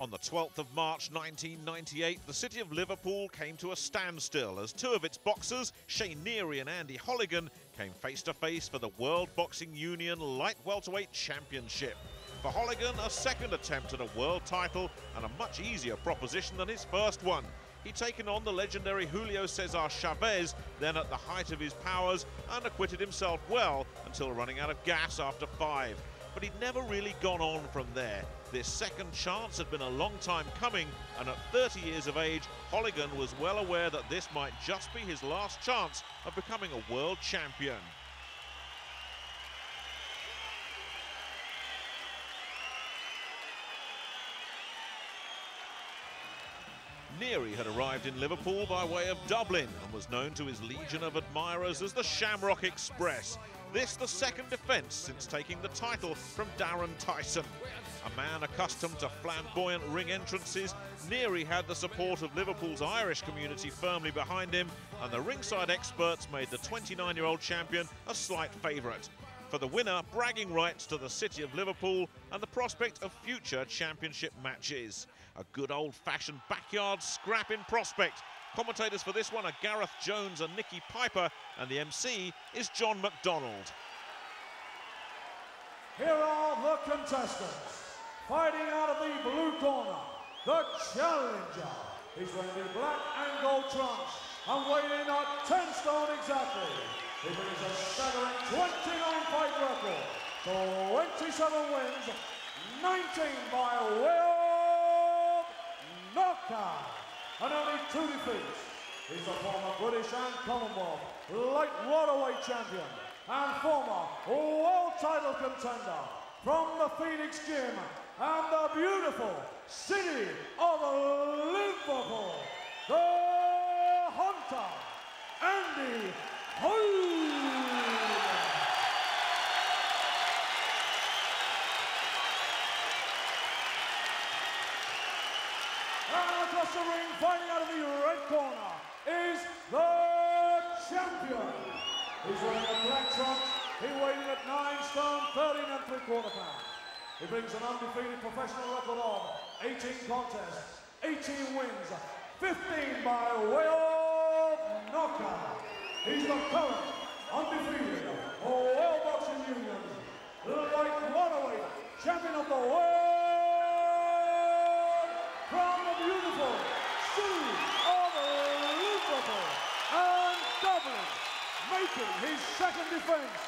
On the 12th of March 1998, the city of Liverpool came to a standstill as two of its boxers, Shea Neary and Andy Holligan, came face to face for the World Boxing Union Light Welterweight Championship. For Holligan, a second attempt at a world title and a much easier proposition than his first one. He'd taken on the legendary Julio Cesar Chavez, then at the height of his powers, and acquitted himself well until running out of gas after five but he'd never really gone on from there. This second chance had been a long time coming, and at 30 years of age, Holligan was well aware that this might just be his last chance of becoming a world champion. Neary had arrived in Liverpool by way of Dublin and was known to his legion of admirers as the Shamrock Express. This the second defence since taking the title from Darryl Tyson. A man accustomed to flamboyant ring entrances, Neary had the support of Liverpool's Irish community firmly behind him, and the ringside experts made the 29-year-old champion a slight favourite. For the winner, bragging rights to the city of Liverpool and the prospect of future championship matches. A good old-fashioned backyard scrap in prospect Commentators for this one are Gareth Jones and Nicky Piper, and the MC is John McDonald. Here are the contestants. Fighting out of the blue corner, the challenger. He's wearing the black and gold trunks and weighing at 10 stone exactly. He brings a staggering 29 fight record, 27 wins, 19 by of knockout and only two defeats. He's a former British and Commonwealth light welterweight champion and former world title contender from the Phoenix Gym and the beautiful city of Liverpool, the Hunter, Andy Holligan. Across the ring, fighting out of the red corner, is the champion. He's wearing a black trunks. He weighed in at 9 stone, 13 and 3 quarter pounds. He brings an undefeated professional record of 18 contests, 18 wins, 15 by way of knockout. He's the current undefeated World Boxing Union light welterweight oh champion of the world from the beautiful city of Liverpool and Dublin, making his second defense.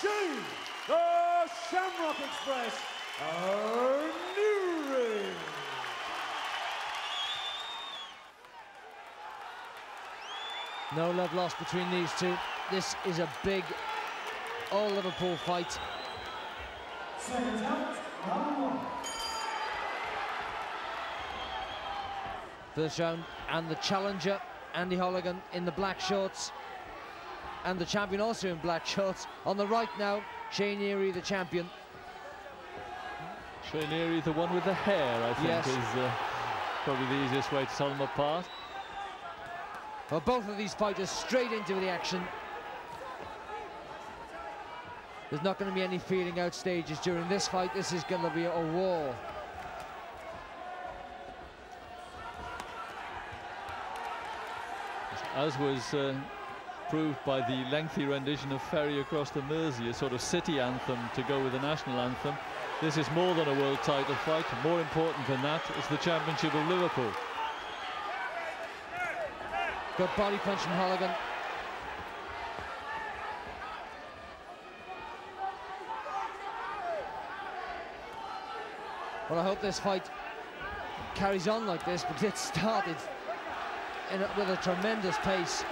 Shea, the Shamrock Express, a new ring. No love lost between these two. This is a big all Liverpool fight. Second out, round one. First round, and the challenger, Andy Holligan, in the black shorts. And the champion also in black shorts. On the right now, Shea Neary, the champion. Shea Neary, the one with the hair, I think, yes. is uh, probably the easiest way to tell them apart. Well, both of these fighters straight into the action. There's not going to be any feeling out stages during this fight. This is going to be a war. As was uh, proved by the lengthy rendition of Ferry Across the Mersey, a sort of city anthem to go with the national anthem. This is more than a world title fight. More important than that is the championship of Liverpool. Good body punch from Holligan. Well, I hope this fight carries on like this because it started in, with a tremendous pace.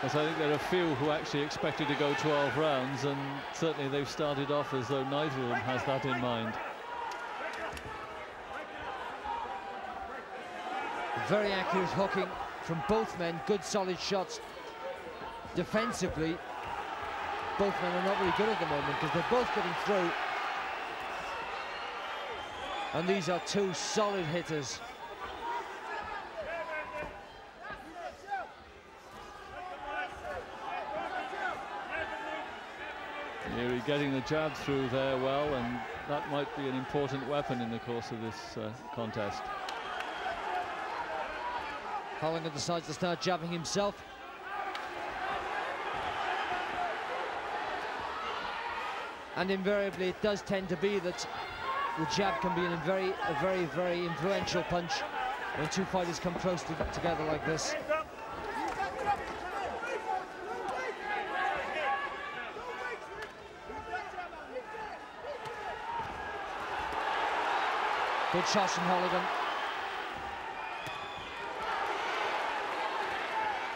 Because I think there are a few who actually expected to go 12 rounds, and certainly they've started off as though neither of them has that in mind. Very accurate hooking from both men, good solid shots. Defensively, both men are not really good at the moment because they're both getting through and these are two solid hitters. Neary getting the jab through there well and that might be an important weapon in the course of this uh, contest. Holligan decides to start jabbing himself. And invariably it does tend to be that the jab can be a very, a very, very influential punch when two fighters come close to, together like this. Good shots from Holligan.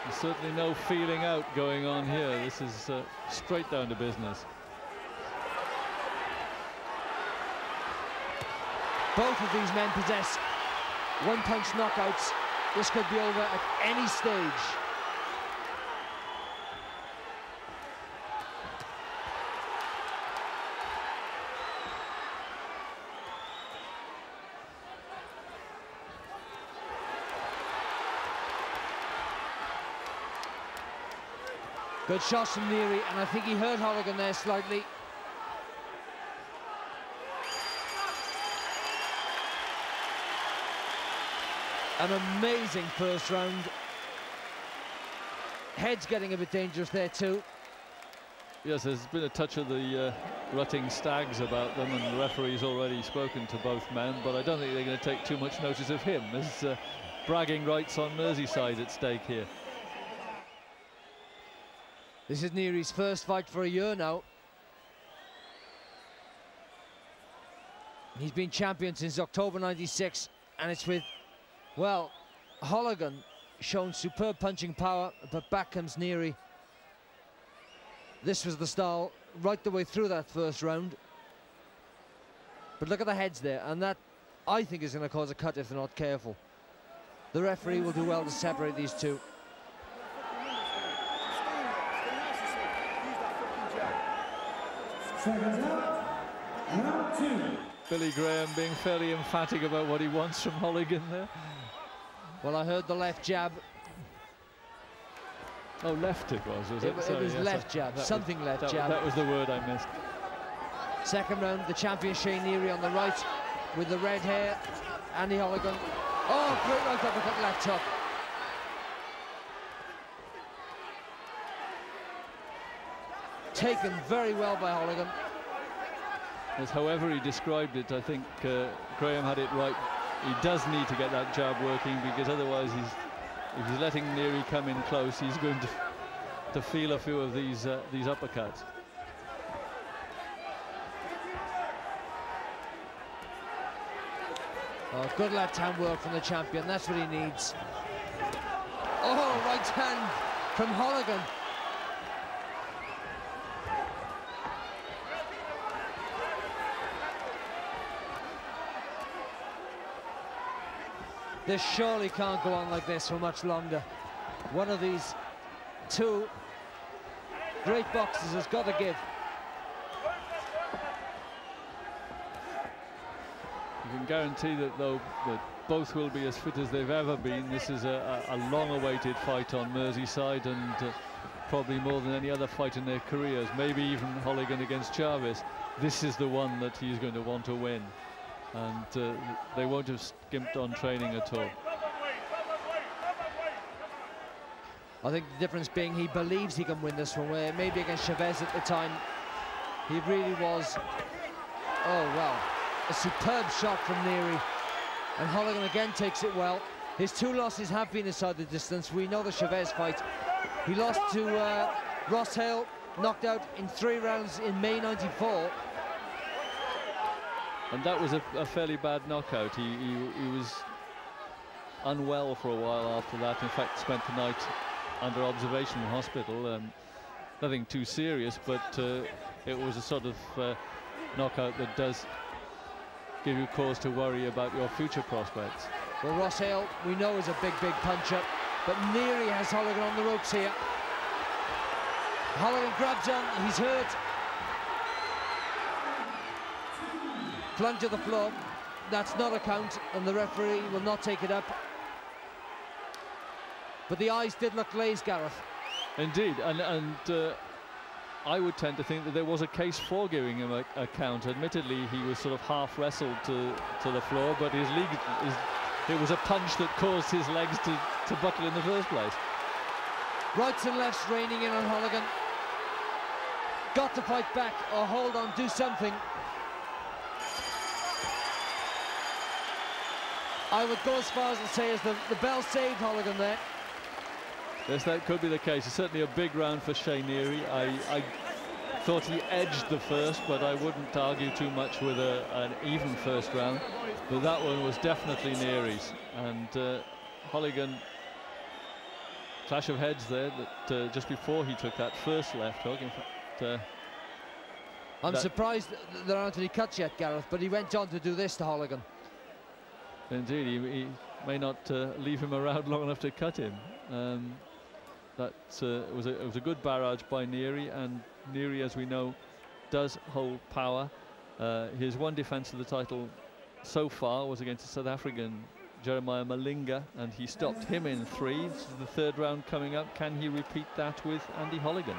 There's certainly no feeling out going on here. This is uh, straight down to business. Both of these men possess one-punch knockouts. This could be over at any stage. Good shots from Neary, and I think he hurt Holligan there slightly. An amazing first round. Head's getting a bit dangerous there too. Yes, there's been a touch of the uh, rutting stags about them, and the referee's already spoken to both men, but I don't think they're going to take too much notice of him. There's uh, bragging rights on Merseyside at stake here. This is Neary's first fight for a year now. He's been champion since October 96, and it's with well, Holligan shown superb punching power, but back comes Neary. This was the style right the way through that first round. But look at the heads there, and that, I think, is going to cause a cut if they're not careful. The referee will do well to separate these two. Billy Graham being fairly emphatic about what he wants from Holligan there. Well, I heard the left jab. Oh, left it was, was it? It, it was yes, left jab, something was, left that, jab. That was the word I missed. Second round, the champion Shea Neary on the right with the red hair. Andy Holligan. Oh, great right uppercut left hook. Taken very well by Holligan. As however he described it, I think uh, Graham had it right he does need to get that jab working because otherwise he's if he's letting Neary come in close he's going to to feel a few of these uh, these uppercuts. Oh, good left hand work from the champion. That's what he needs. Oh right hand from Holligan This surely can't go on like this for much longer. One of these two great boxers has got to give. You can guarantee that though that both will be as fit as they've ever been. This is a, a, a long-awaited fight on Merseyside and uh, probably more than any other fight in their careers. Maybe even Holligan against Chavez. This is the one that he's going to want to win and uh, they won't have skimped on training at all. I think the difference being he believes he can win this one, where maybe against Chavez at the time, he really was, oh well, a superb shot from Neary. And Holligan again takes it well. His two losses have been inside the distance. We know the Chavez fight. He lost to uh, Ross Hale, knocked out in three rounds in May 94 and that was a, a fairly bad knockout. He, he, he, was unwell for a while after that. In fact, spent the night under observation in hospital. Um, nothing too serious, but uh, it was a sort of uh, knockout that does give you cause to worry about your future prospects. Well, Ross Hale, we know, is a big, big puncher, but Neary has Holligan on the ropes here. Holligan grabs on, he's hurt, plunge to the floor. That's not a count, and the referee will not take it up. But the eyes did look glazed, Gareth. Indeed, and, and uh, I would tend to think that there was a case for giving him a, a count. Admittedly, he was sort of half wrestled to, to the floor, but his league, his, it was a punch that caused his legs to, to buckle in the first place. Rights and lefts raining in on Holligan. Got to fight back or hold on, do something. I would go as far as to say as the, the bell saved Holligan there. Yes, that could be the case. It's certainly a big round for Shea Neary. I, I thought he edged the first, but I wouldn't argue too much with a, an even first round. But that one was definitely Neary's. And uh, Holligan, clash of heads there that uh, just before he took that first left hook. In fact, uh, I'm surprised there aren't any cuts yet, Gareth, but he went on to do this to Holligan. Indeed, he, he may not uh, leave him around long enough to cut him. Um, that uh, was a, it was a good barrage by Neary, and Neary, as we know, does hold power. Uh, his one defence of the title so far was against the South African Jeremiah Malinga, and he stopped him in three. This is the third round coming up. Can he repeat that with Andy Holligan?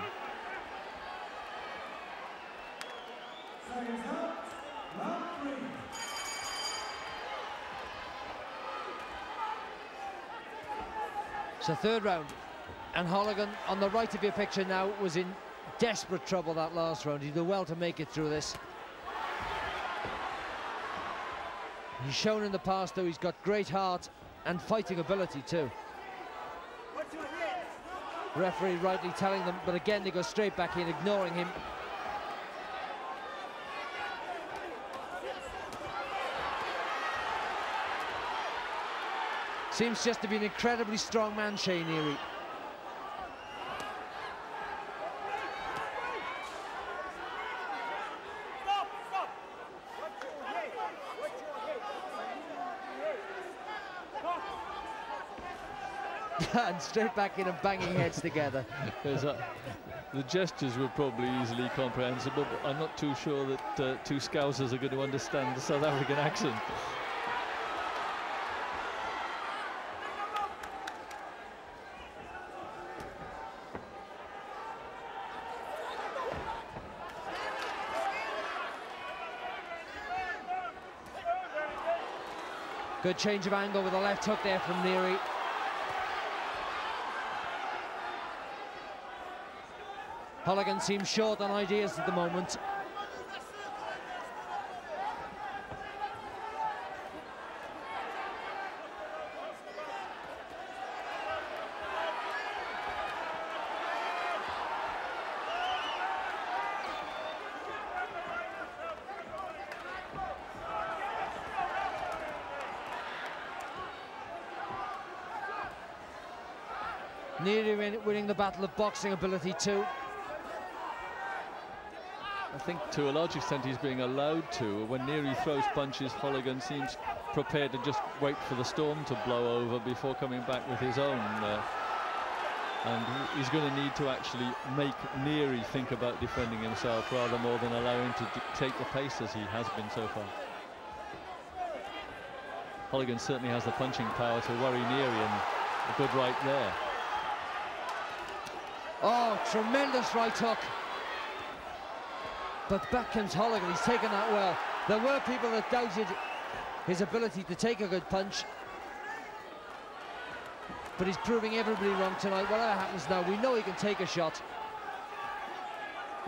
So third round. And Holligan, on the right of your picture now, was in desperate trouble that last round. He did well to make it through this. He's shown in the past, though, he's got great heart and fighting ability, too. Referee rightly telling them, but again, they go straight back in, ignoring him. Seems just to be an incredibly strong man, Shea Neary. and straight back in and banging heads together. A, the gestures were probably easily comprehensible, but I'm not too sure that uh, two Scousers are going to understand the South African accent. Good change of angle with a left hook there from Neary. Holligan seems short on ideas at the moment. Neary winning the battle of boxing ability too. I think to a large extent he's being allowed to. When Neary throws punches, Holligan seems prepared to just wait for the storm to blow over before coming back with his own. Uh, and he's going to need to actually make Neary think about defending himself rather more than allow him to take the pace as he has been so far. Holligan certainly has the punching power to worry Neary and a good right there. Tremendous right hook. But back comes Holligan, he's taken that well. There were people that doubted his ability to take a good punch. But he's proving everybody wrong tonight. Whatever happens now, we know he can take a shot.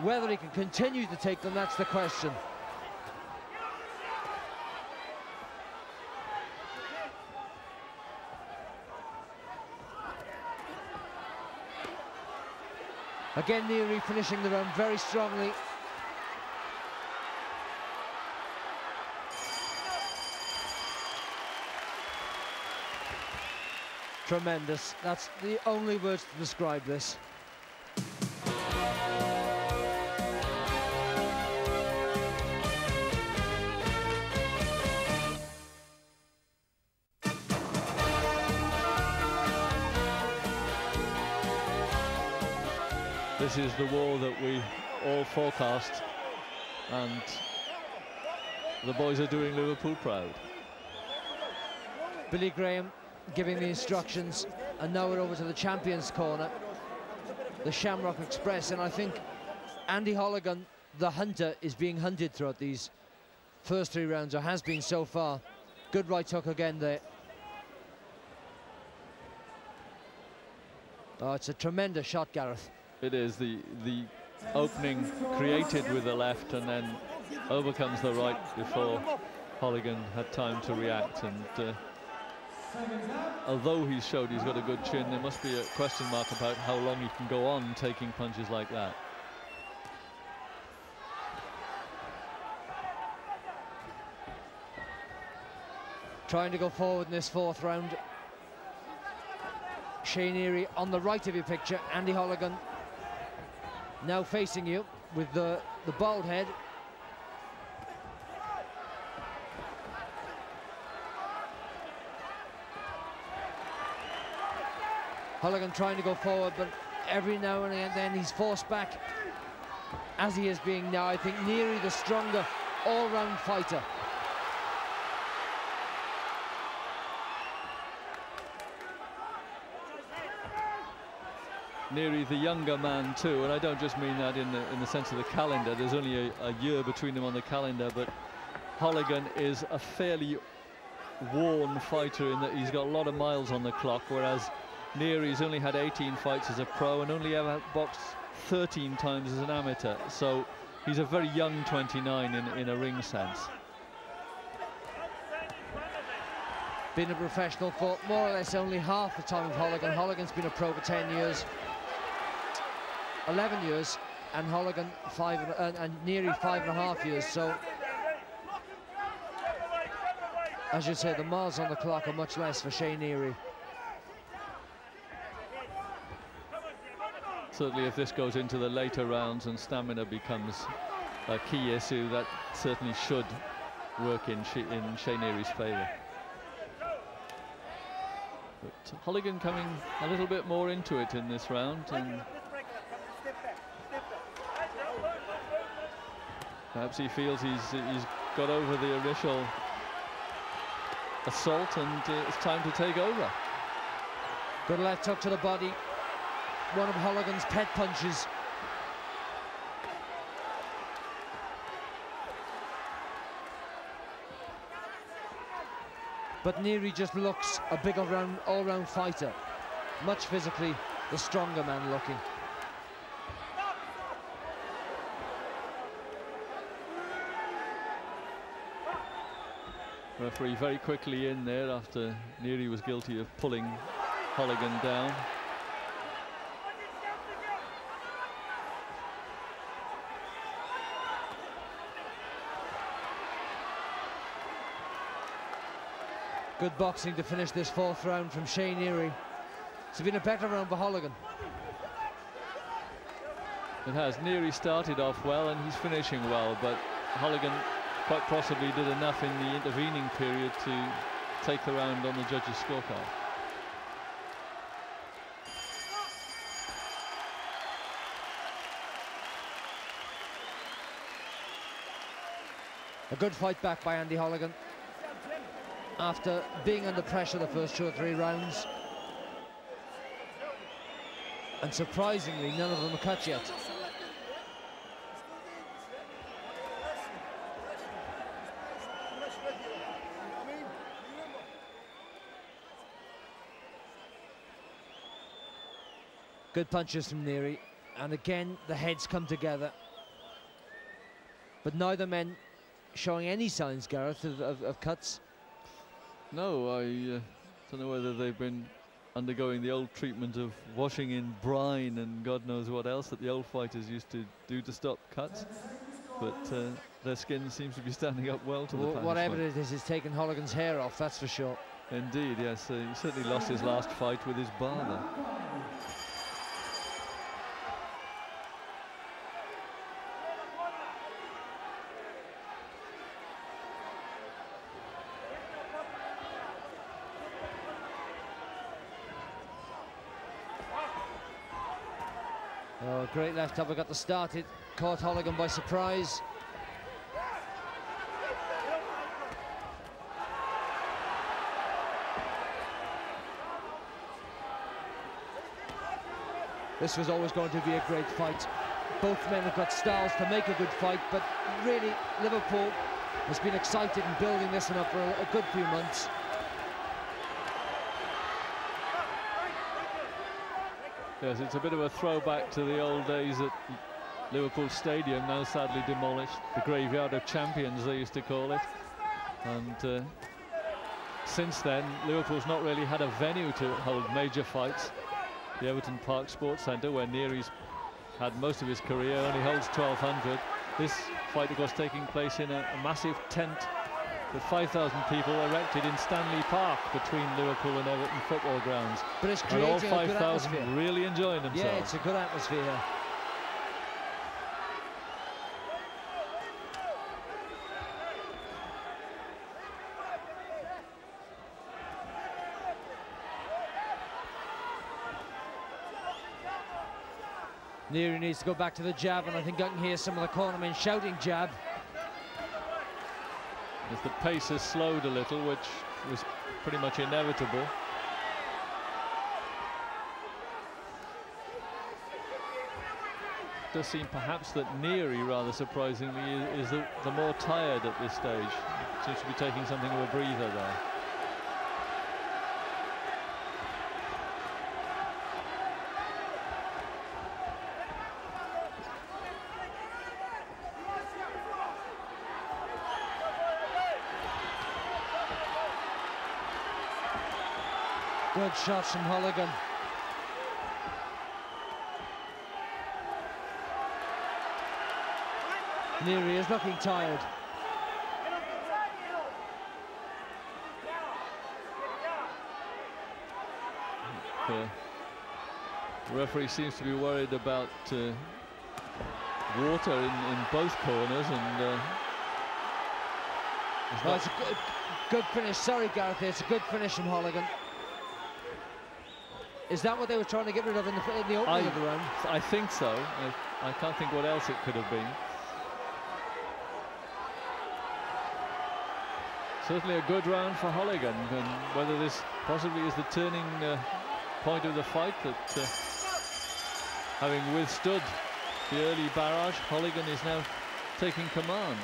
Whether he can continue to take them, that's the question. Again, Neary finishing the round very strongly. Tremendous. That's the only words to describe this. Is the war that we all forecast and the boys are doing Liverpool proud. Billy Graham giving the instructions and now we're over to the champions corner the Shamrock Express and I think Andy Holligan, the hunter, is being hunted throughout these first three rounds, or has been so far. Good right hook again there. Oh, it's a tremendous shot, Gareth. It is the the opening created with the left and then overcomes the right before Holligan had time to react. And uh, although he's showed he's got a good chin, there must be a question mark about how long he can go on taking punches like that. Trying to go forward in this fourth round. Shea Neary on the right of your picture, Andy Holligan now facing you with the, the bald head. Holligan trying to go forward, but every now and then he's forced back, as he is being now. I think Neary the stronger all-round fighter. Neary the younger man too, and I don't just mean that in the in the sense of the calendar. There's only a, a year between them on the calendar, but Holligan is a fairly worn fighter in that he's got a lot of miles on the clock, whereas Neary's only had 18 fights as a pro and only ever boxed 13 times as an amateur. So he's a very young 29 in, in a ring sense. Been a professional for more or less only half the time of Holligan. Holligan's been a pro for 10 years. 11 years, and Holligan five and, and nearly five and a half years. So, as you say, the miles on the clock are much less for Shea Neary. Certainly, if this goes into the later rounds and stamina becomes a key issue, that certainly should work in, Sh in Shea Neary's favour. But Holligan coming a little bit more into it in this round. and Perhaps he feels he's he's got over the initial assault and uh, it's time to take over. Good left hook to the body. One of Holligan's pet punches. But Neary just looks a big all-round fighter. Much physically the stronger man looking. Referee very quickly in there after Neary was guilty of pulling Holligan down. Good boxing to finish this fourth round from Shea Neary. It's been a better round for Holligan. It has. Neary started off well and he's finishing well, but Holligan quite possibly did enough in the intervening period to take the round on the judges' scorecard. A good fight back by Andy Holligan after being under pressure the first two or three rounds. And surprisingly, none of them are cut yet. Good punches from Neary. And again, the heads come together. But neither men showing any signs, Gareth, of, of, of cuts. No, I uh, don't know whether they've been undergoing the old treatment of washing in brine and God knows what else that the old fighters used to do to stop cuts. But uh, their skin seems to be standing up well to well, the Whatever it is, it's taken Holligan's hair off, that's for sure. Indeed, yes. Uh, he certainly lost his last fight with his barber. Great left upper got the start. It caught Holligan by surprise. This was always going to be a great fight. both men have got styles to make a good fight, but really Liverpool has been excited in building this one up for a good few months. Yes, it's a bit of a throwback to the old days at Liverpool Stadium, now sadly demolished. The graveyard of champions, they used to call it. And uh, since then, Liverpool's not really had a venue to hold major fights. The Everton Park Sports Centre, where Neary's had most of his career, only holds 1,200. This fight, of course, taking place in a, a massive tent with 5,000 people erected in Stanley Park between Liverpool and Everton football grounds. But it's and all creating a good 5,000 really enjoying themselves. Yeah, it's a good atmosphere. Neary needs to go back to the jab, and I think I can hear some of the cornermen shouting jab. As the pace has slowed a little, which was pretty much inevitable. Does seem perhaps that Neary, rather surprisingly, is the, the more tired at this stage. Seems to be taking something of a breather there. Good shots from Holligan. Neary is looking tired. The referee seems to be worried about uh, water in, in both corners and uh, Oh, it's a good, good finish. Sorry, Gareth. It's a good finish from Holligan. Is that what they were trying to get rid of in the, in the opening I- of the round? I think so. I, I can't think what else it could have been. Certainly a good round for Holligan, and whether this possibly is the turning uh, point of the fight that, uh, having withstood the early barrage, Holligan is now taking command.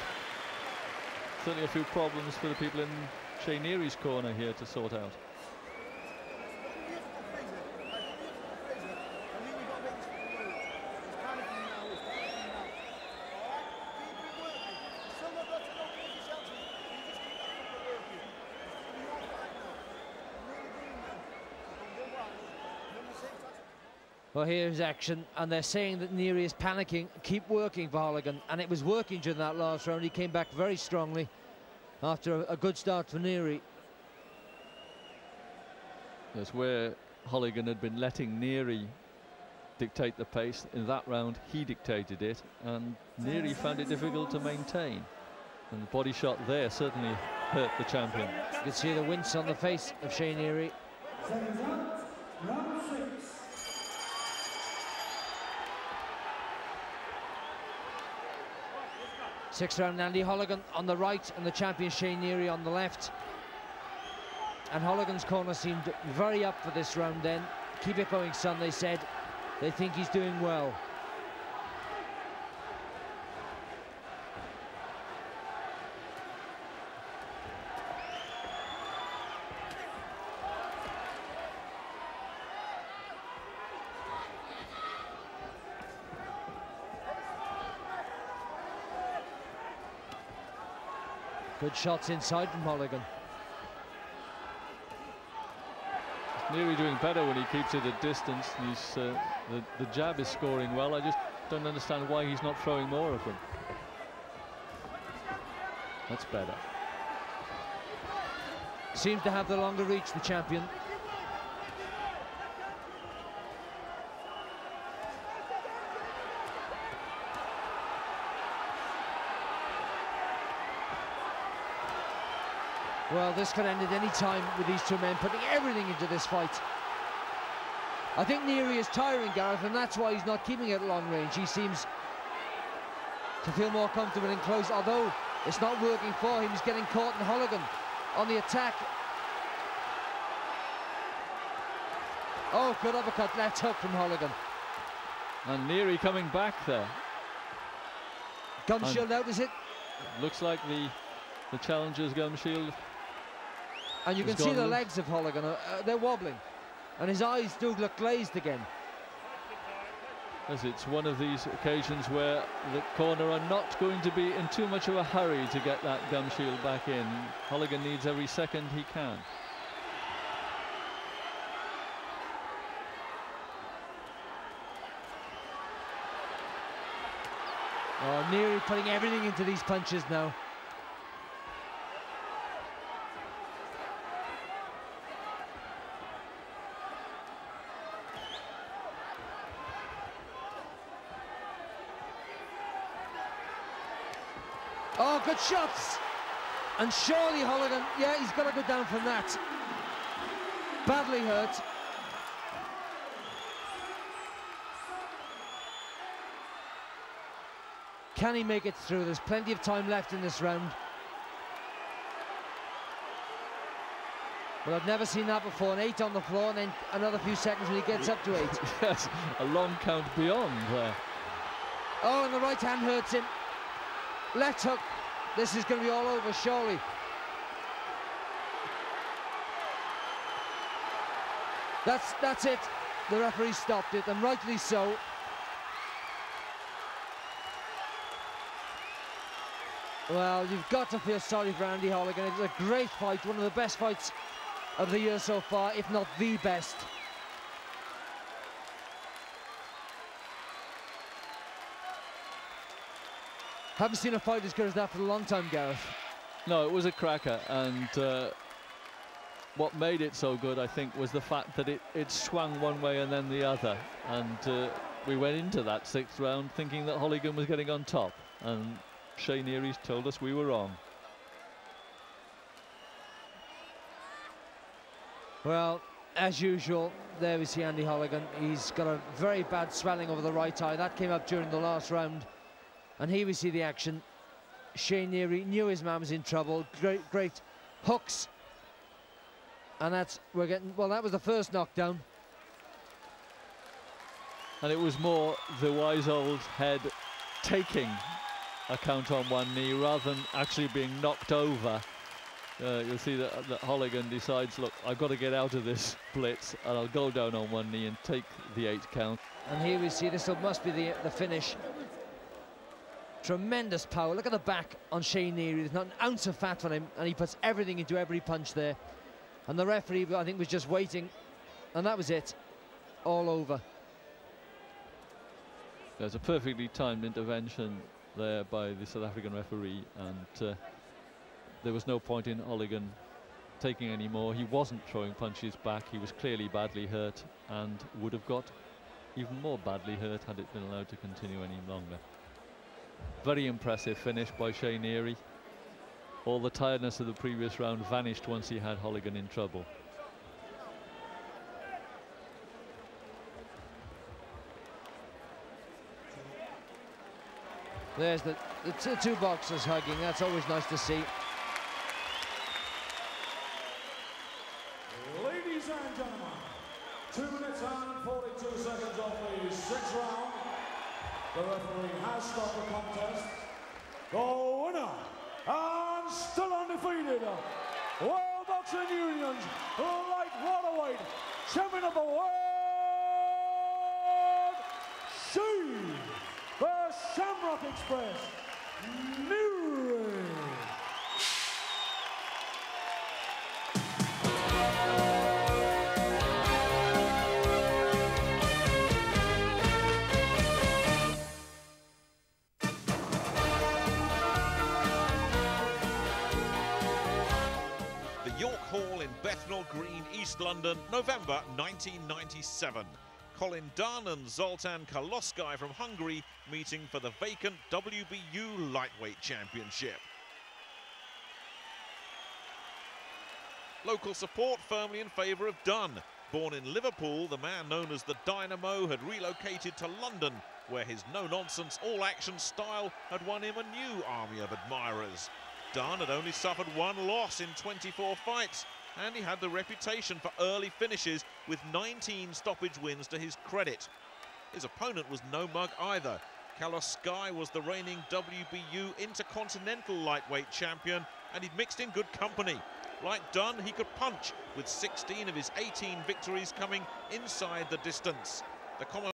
Certainly a few problems for the people in Shea Neary's corner here to sort out. Well, here's action, and they're saying that Neary is panicking. Keep working for Holligan, and it was working during that last round. He came back very strongly after a, a good start for Neary. That's where Holligan had been letting Neary dictate the pace. In that round, he dictated it, and Neary found it difficult to maintain. And the body shot there certainly hurt the champion. You can see the wince on the face of Shea Neary. Sixth round, Andy Holligan on the right and the champion Shea Neary on the left. And Holligan's corner seemed very up for this round then. Keep it going, son, they said. They think he's doing well. Good shots inside from Holligan. Neary doing better when he keeps it at distance. He's, uh, the, the jab is scoring well. I just don't understand why he's not throwing more of them. That's better. Seems to have the longer reach, the champion. Well, this could end at any time with these two men putting everything into this fight. I think Neary is tiring Gareth, and that's why he's not keeping it long range. He seems to feel more comfortable in close, although it's not working for him. He's getting caught in Holligan on the attack. Oh, good uppercut, left hook from Holligan. And Neary coming back there. Gum shield out, is it? Looks like the the challenger's gum shield. And you He's can see the legs of Holligan, uh, uh, they're wobbling. And his eyes do look glazed again. As it's one of these occasions where the corner are not going to be in too much of a hurry to get that gum shield back in. Holligan needs every second he can. Oh, Neary putting everything into these punches now. Oh, good shots. And surely Holligan, yeah, he's got to go down from that. Badly hurt. Can he make it through? There's plenty of time left in this round. Well, I've never seen that before. An eight on the floor and then another few seconds when he gets up to eight. yes, a long count beyond there. Oh, and the right hand hurts him. Left hook. This is going to be all over, surely. That's that's it. The referee stopped it, and rightly so. Well, you've got to feel sorry for Andy Holligan. It's a great fight, one of the best fights of the year so far, if not the best. Haven't seen a fight as good as that for a long time, Gareth. No, it was a cracker, and uh, what made it so good, I think, was the fact that it, it swung one way and then the other. And uh, we went into that sixth round thinking that Holligan was getting on top, and Shea Neary's told us we were wrong. Well, as usual, there we see Andy Holligan. He's got a very bad swelling over the right eye. That came up during the last round. And here we see the action. Shea Neary knew his man was in trouble. Great, great hooks. And that's, we're getting, well, that was the first knockdown. And it was more the wise old head taking a count on one knee rather than actually being knocked over. Uh, you'll see that, that Holligan decides, look, I've got to get out of this blitz, and I'll go down on one knee and take the eight count. And here we see this must be the, the finish. Tremendous power. Look at the back on Shea Neary. There's not an ounce of fat on him, and he puts everything into every punch there. And the referee, I think, was just waiting, and that was it. All over. There's a perfectly timed intervention there by the South African referee, and uh, there was no point in Holligan taking any more. He wasn't throwing punches back. He was clearly badly hurt and would have got even more badly hurt had it been allowed to continue any longer. Very impressive finish by Shea Neary. All the tiredness of the previous round vanished once he had Holligan in trouble. There's the, the two boxers hugging. That's always nice to see. Ladies and gentlemen, two minutes and 42 seconds of the sixth round. The referee has stopped the contest. The winner and still undefeated, World Boxing Union's light welterweight champion East London, November 1997. Colin Dunn and Zoltan Kalocsai from Hungary meeting for the vacant WBU Lightweight Championship. Local support firmly in favour of Dunn. Born in Liverpool, the man known as the Dynamo had relocated to London, where his no-nonsense, all-action style had won him a new army of admirers. Dunn had only suffered one loss in 24 fights, and he had the reputation for early finishes with 19 stoppage wins to his credit. His opponent was no mug either. Kalocsai was the reigning WBU Intercontinental Lightweight Champion and he'd mixed in good company. Like Dunn, he could punch, with 16 of his 18 victories coming inside the distance. The